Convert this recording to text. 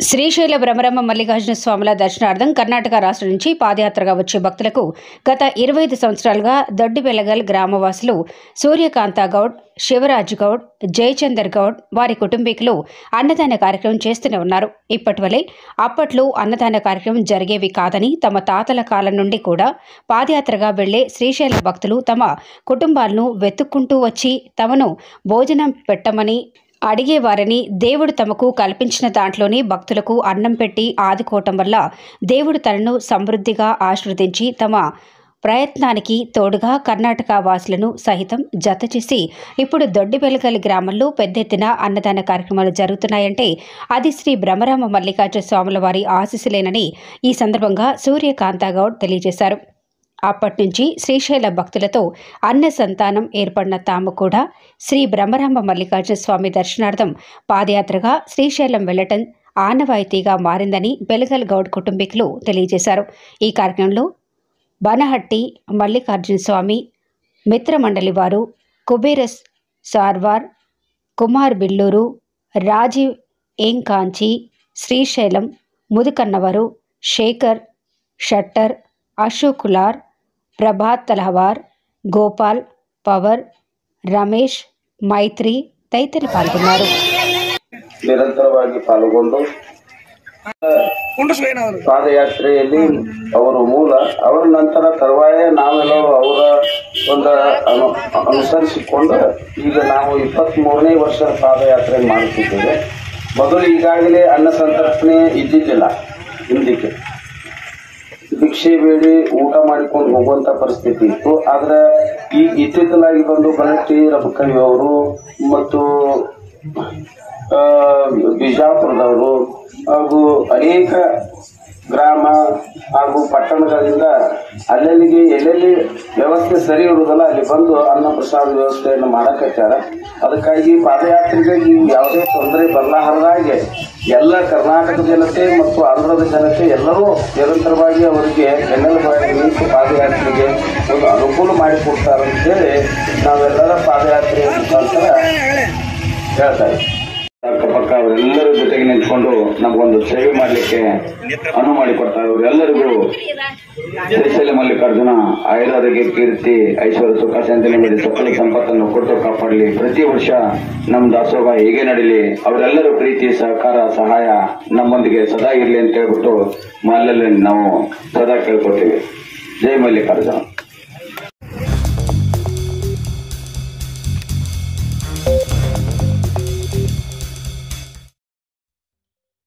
శ్రీశైల భ్రమరమ్మ మల్లికార్జున స్వాముల దర్శనార్థం కర్ణాటక రాష్ట్రం నుంచి పాదయాత్రగా వచ్చే భక్తులకు గత ఇరవై ఐదు సంవత్సరాలుగా దొడ్డిబెలగల్ గ్రామవాసులు సూర్యకాంత గౌడ్ శివరాజ్ గౌడ్ జయచందర్ గౌడ్ వారి కుటుంబీకులు అన్నదాన కార్యక్రమం చేస్తూనే ఉన్నారు. ఇప్పటివలే అప్పట్లో అన్నదాన కార్యక్రమం జరిగేవి కాదని తమ తాతల కాలం నుండి కూడా పాదయాత్రగా వెళ్ళే శ్రీశైల భక్తులు తమ కుటుంబాలను వెతుక్కుంటూ వచ్చి తమను భోజనం పెట్టమని అడిగేవారని దేవుడు తమకు కల్పించిన దాంట్లోనే భక్తులకు అన్నం పెట్టి ఆదుకోవటం వల్ల దేవుడు తనను సమృద్ధిగా ఆశీర్వదించి తమ ప్రయత్నానికి తోడుగా కర్ణాటక వాసులను సహితం జత చేసి ఇప్పుడు దొడ్డిబెలగలి గ్రామంలో పెద్ద ఎత్తున అన్నదాన కార్యక్రమాలు జరుగుతున్నాయంటే అది శ్రీ భ్రమరామ మల్లికార్జున స్వాముల వారి ఆశీస్సులేనని ఈ సందర్భంగా సూర్యకాంతగౌడ్ తెలియజేశారు. అప్పటి నుంచి శ్రీశైల భక్తులతో అన్న సంతానం ఏర్పడిన తాము కూడా శ్రీ బ్రహ్మరాంబ మల్లికార్జున స్వామి దర్శనార్థం పాదయాత్రగా శ్రీశైలం వెళ్ళటం ఆనవాయితీగా మారిందని బెలగల్ గౌడ్ కుటుంబీకులు తెలియజేశారు. ఈ కార్యక్రమంలో బనహట్టి మల్లికార్జున స్వామి మిత్రమండలి వారు కుబేరస్ సార్వార్ కుమార్ బిల్లూరు రాజీవ్ ఏంకాంచి శ్రీశైలం ముదుకన్నవరు శేఖర్ షట్టర్ అశోక్ కులార్ ప్రభాత్ తలహవార్ గోపాల్ పవర్ రమేష్ మైత్రి తదితరులు పాల్గొన్నారు ನಿರಂತರವಾಗಿ ಪಾಲ್ಗೊಂಡು ಕುಂಡ್ರಸ್ಬೇಕವರು ಪಾದಯಾತ್ರೆಯಲ್ಲಿ ಅವರು ಮೂಲ ಅವರ ನಂತರ ತರುವಾಯ ನಾವೆಲ್ಲರೂ ಅವರ ಒಂದು ಅನು ಅನುಸರಿಸಿಕೊಂಡು ಈಗ ನಾವು ಇಪ್ಪತ್ತ್ ಮೂರನೇ ವರ್ಷ ಪಾದಯಾತ್ರೆ ಮಾಡುತ್ತಿದ್ದೇವೆ ಮೊದಲು ಈಗಾಗಲೇ ಅನ್ನ ಸಂತರ್ಪಣೆ ಇದ್ದಿದ್ದಿಲ್ಲ ಹಿಂದಕ್ಕೆ ಭಿಕ್ಷೆ ಬೇಡಿ ಊಟ ಮಾಡಿಕೊಂಡು ಹೋಗುವಂತ ಪರಿಸ್ಥಿತಿ ಇತ್ತು. ಆದ್ರೆ ಈ ಇತ್ತಿತ್ತಲಾಗಿ ಬಂದು ಬನಟ್ಟಿ ರಬಕವಿ ಅವರು ಮತ್ತು ಬಿಜಾಪುರದವರು ಹಾಗೂ ಅನೇಕ ಗ್ರಾಮ ಹಾಗೂ ಪಟ್ಟಣಗಳಿಂದ ಅಲ್ಲಲ್ಲಿಗೆ, ಎಲ್ಲೆಲ್ಲಿ ವ್ಯವಸ್ಥೆ ಸರಿ ಇರುವುದಲ್ಲ, ಅಲ್ಲಿ ಬಂದು ಅನ್ನ ಪ್ರಸಾದ ವ್ಯವಸ್ಥೆಯನ್ನು ಮಾಡಕತ್ತಾರ. ಅದಕ್ಕಾಗಿ ಪಾದಯಾತ್ರೆಗಾಗಿ ಯಾವುದೇ ತೊಂದರೆ ಬರಲಾರದಾಗೆ ಎಲ್ಲ ಕರ್ನಾಟಕ ಜನತೆ ಮತ್ತು ಆಂಧ್ರದ ಜನತೆ ಎಲ್ಲರೂ ನಿರಂತರವಾಗಿ ಅವರಿಗೆ ಬೆನ್ನೆಲುಬಾಗಿ ನಿಂತು ಪಾದಯಾತ್ರೆಗೆ ಒಂದು ಅನುಕೂಲ ಮಾಡಿಕೊಡ್ತಾರಂತ ಹೇಳಿ ನಾವೆಲ್ಲರ ಪಾದಯಾತ್ರೆಯ ಮುಖಾಂತರ ಹೇಳ್ತಾ ಇದ್ದೀವಿ. ಅಕ್ಕಪಕ್ಕ ಅವರೆಲ್ಲರ ಜೊತೆಗೆ ನಿಂತ್ಕೊಂಡು ನಮಗೊಂದು ಸೇವೆ ಮಾಡಲಿಕ್ಕೆ ಅನುವು ಮಾಡಿಕೊಡ್ತಾರೆ. ಅವರೆಲ್ಲರಿಗೂ ಶ್ರೀಶೈಲ ಮಲ್ಲಿಕಾರ್ಜುನ ಆಯುರಾರೋಗ್ಯ ಕೀರ್ತಿ ಐಶ್ವರ್ಯ ಸುಖ ಶಾಂತಿ ನೆಮ್ಮದಿ ಸಕಲ ಸಂಪತ್ತನ್ನು ಕೊಟ್ಟು ಕಾಪಾಡಲಿ. ಪ್ರತಿ ವರ್ಷ ನಮ್ಮ ದಾಸೋಹ ಹೇಗೆ ನಡೀಲಿ? ಅವರೆಲ್ಲರ ಪ್ರೀತಿ ಸಹಕಾರ ಸಹಾಯ ನಮ್ಮೊಂದಿಗೆ ಸದಾ ಇರಲಿ ಅಂತ ಹೇಳ್ಬಿಟ್ಟು ಮಲ್ಲಲ್ಲಿ ನಾವು ಸದಾ ಕೇಳ್ಕೊತೀವಿ ಜೈ ಮಲ್ಲಿಕಾರ್ಜುನ.